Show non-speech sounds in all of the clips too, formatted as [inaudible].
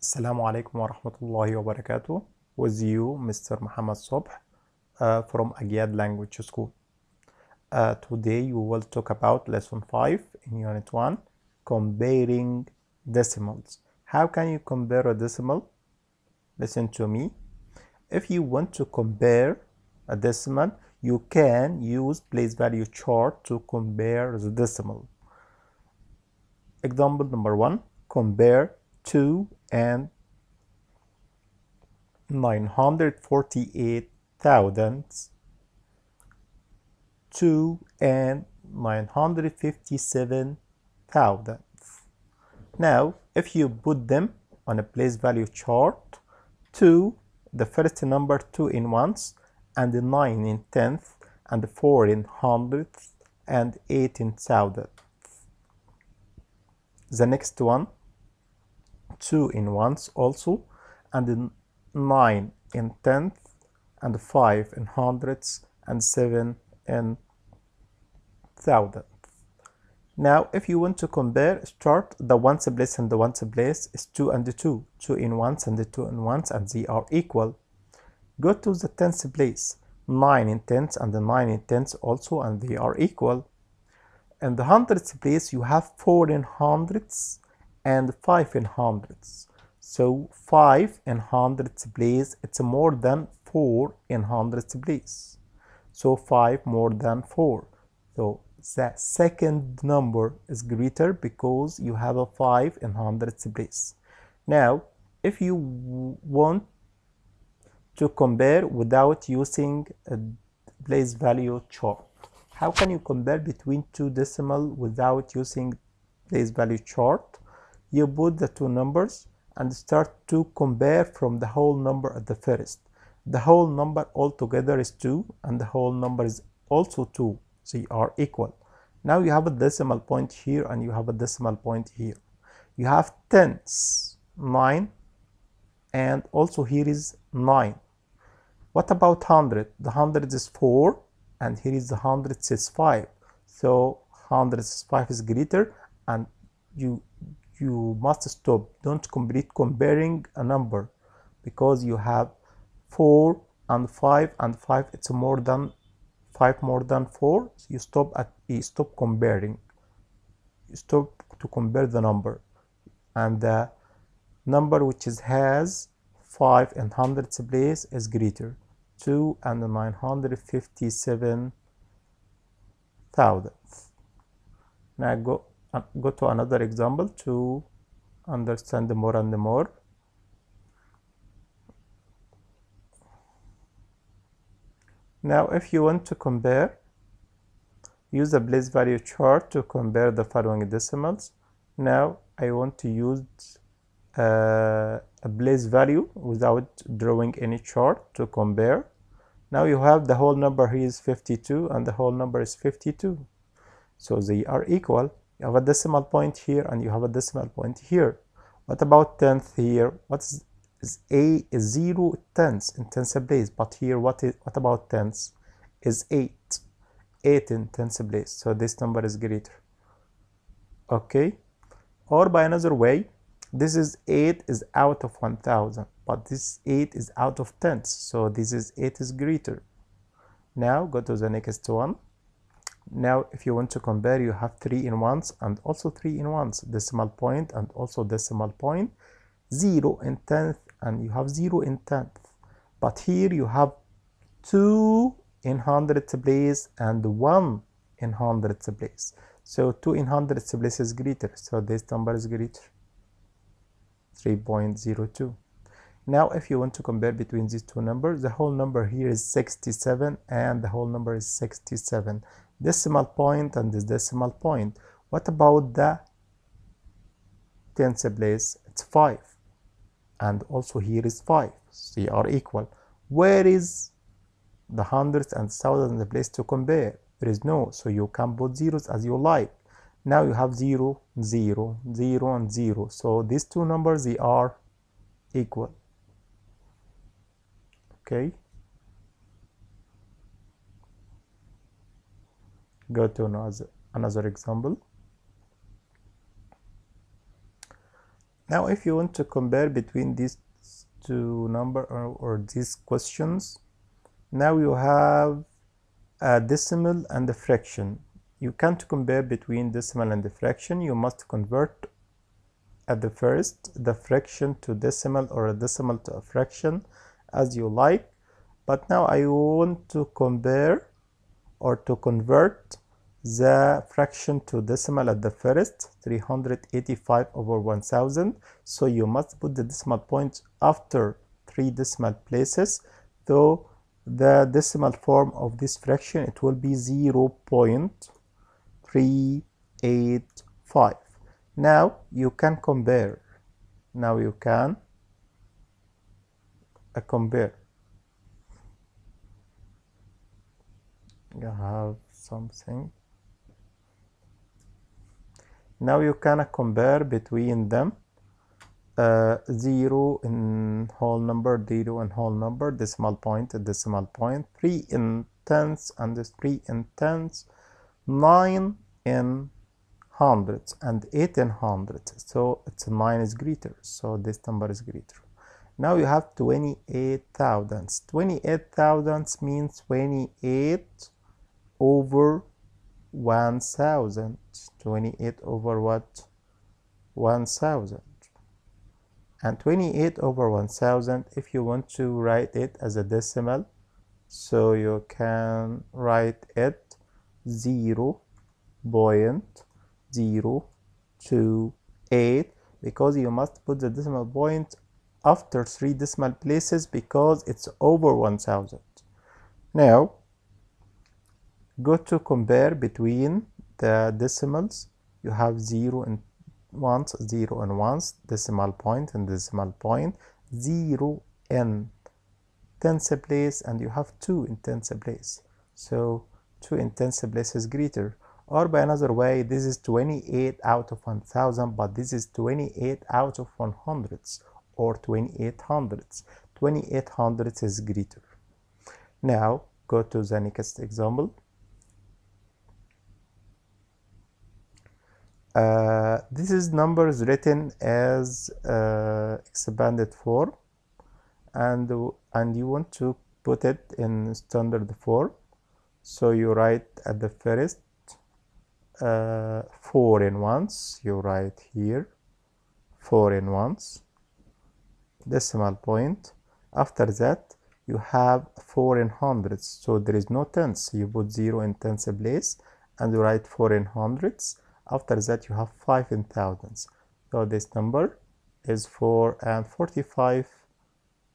Assalamu alaikum wa rahmatullahi wa barakatuh. With you, Mr. Muhammad Sobh uh, from Agyad Language School. Uh, today we will talk about lesson 5 in unit 1 comparing decimals. How can you compare a decimal? Listen to me. If you want to compare a decimal, you can use place value chart to compare the decimal. Example number 1 compare 2 and 948 thousandths 2 and 957 thousandths. Now, if you put them on a place value chart, 2, the first number 2 in ones, and 9 in tenth, and 4 in hundredths, and 8 in thousandths. The next one, 2 in ones also, and 9 in tenth, and 5 in hundredths, and 7 in thousandths. Now, if you want to compare, start the ones place and the ones place is 2 and 2. 2 in ones and the 2 in ones, and they are equal. Go to the tenth place, 9 in tenths and the 9 in tenths also, and they are equal. In the hundredths place, you have 4 in hundredths and 5 in hundredths. So 5 in hundredths place, it's more than 4 in hundredths place. So 5 more than 4. So the second number is greater because you have a 5 in hundredths place. Now, if you want to compare without using a place value chart, how can you compare between two decimal without using place value chart? You put the two numbers and start to compare from the whole number at the first. The whole number altogether is 2 and the whole number is also 2. They are equal. Now you have a decimal point here and you have a decimal point here. You have tenths, 9 and also here is 9. What about 100? The 100 is 4 and here is the 100 is 5. So 100 is 5 is greater and you you must stop. Don't complete comparing a number because you have 4 and 5 and 5 it's more than 5 more than 4 so you stop at you stop comparing. You stop to compare the number. And the number which is has 5 and hundredths place is greater. 2 and 957 thousandths now go uh, go to another example to understand more and more Now, if you want to compare, use the place value chart to compare the following decimals. Now, I want to use uh, a place value without drawing any chart to compare. Now you have the whole number here is 52 and the whole number is 52. So they are equal. You have a decimal point here and you have a decimal point here. What about tenth here? What is a is 0 tenths in tenths place but here what is what about tenths? Is 8 8 in tenths place so this number is greater. Okay. Or by another way this is 8 is out of 1000 but this 8 is out of tenths. So this is 8 is greater. Now go to the next one now if you want to compare you have 3 in ones and also 3 in ones. Decimal point and also decimal point. 0 in tenth and you have 0 in tenth. But here you have 2 in hundredths place and 1 in hundredths place. So 2 in hundredths place is greater. So this number is greater. 3.02 now if you want to compare between these two numbers the whole number here is 67 and the whole number is 67 decimal point and this decimal point. What about the tenths place? It's 5 and also here is 5 so they are equal. Where is the hundreds and thousands place to compare? There is no. So you can put zeros as you like. Now you have 0 0 0 and 0 so these two numbers they are equal. Okay go to another another example. Now if you want to compare between these two number or, or these questions now you have a decimal and a fraction. You can't compare between decimal and the fraction. You must convert at the first the fraction to decimal or a decimal to a fraction as you like. But now I want to compare or to convert the fraction to decimal at the first 385 over 1000 so you must put the decimal point after three decimal places though the decimal form of this fraction it will be 0 0.385 now you can compare. Now you can uh, compare. You have something now you can compare between them. Uh, 0 in whole number 0 in whole number decimal point decimal point 3 in tenths and 3 in tenths 9 in hundreds and 8 in hundreds. So it's 9 is greater so this number is greater. Now you have 28 thousandths 28 thousandths means 28 over 1000 28 over what? 1000 and 28 over 1000 if you want to write it as a decimal so you can write it 0 point 0 2 8 because you must put the decimal point after three decimal places because it's over 1000 now go to compare between the decimals. You have 0 and ones 0 and ones decimal point and decimal point 0 in tens place and you have 2 in tens place. So 2 in tens place is greater. Or by another way this is 28 out of 1000 but this is 28 out of 100s or 28 hundredths 28 hundredths is greater. Now go to the next example Uh, this is numbers written as uh, expanded form. And and you want to put it in standard form. So you write at the first uh, four in ones. You write here four in ones. Decimal point. After that you have four in hundreds. So there is no tens. You put zero in tens place and you write four in hundreds after that you have 5 in thousands. So this number is 4 and 45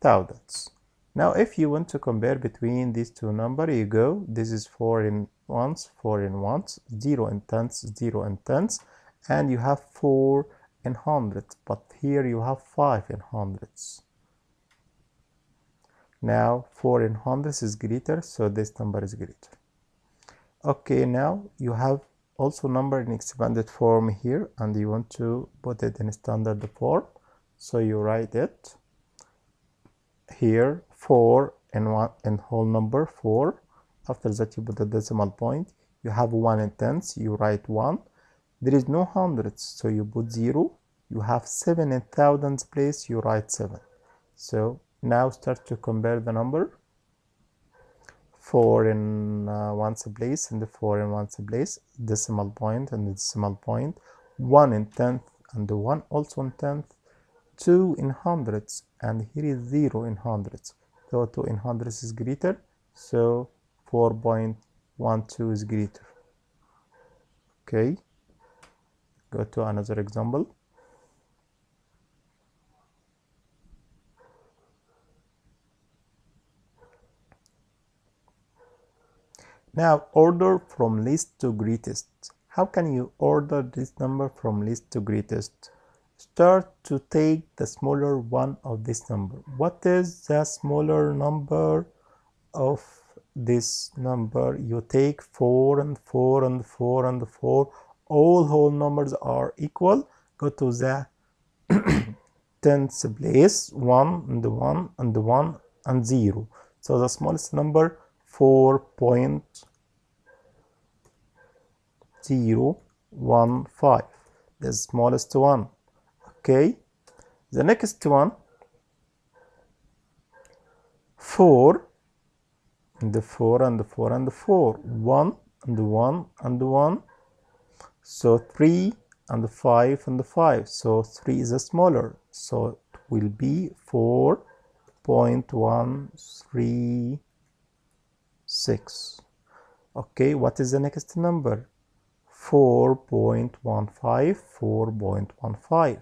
thousandths now if you want to compare between these two numbers you go this is 4 in ones 4 in ones 0 in tenths 0 in tenths and you have 4 in hundreds but here you have 5 in hundreds. Now 4 in hundreds is greater so this number is greater. Okay now you have also number in expanded form here and you want to put it in standard form. So you write it here 4 and 1 and whole number 4 after that you put the decimal point. You have 1 in tens you write 1 there is no hundreds so you put 0 you have 7 in thousands place you write 7 so now start to compare the number 4 in uh, ones place and the 4 in ones place decimal point and the decimal point 1 in tenth and the 1 also in tenth 2 in hundreds and here is 0 in hundreds. So 2 in hundreds is greater so 4.12 is greater. Okay go to another example Now order from least to greatest. How can you order this number from least to greatest? Start to take the smaller one of this number. What is the smaller number of this number? You take 4 and 4 and 4 and 4. All whole numbers are equal. Go to the [clears throat] tens place 1 and 1 and 1 and 0. So the smallest number 4.015 the smallest one. Okay. The next one. 4 and the 4 and the 4 and the 4 1 and the 1 and the 1 so 3 and the 5 and the 5 so 3 is a smaller. So it will be 4.136 okay what is the next number? 4.15 4.15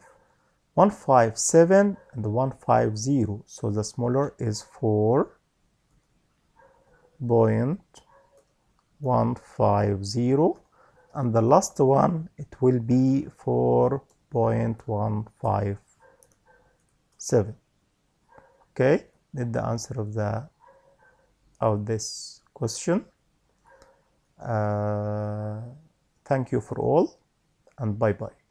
157 and 150 so the smaller is 4.150 and the last one it will be 4.157 okay that's the answer of the of this question. Uh, thank you for all and bye bye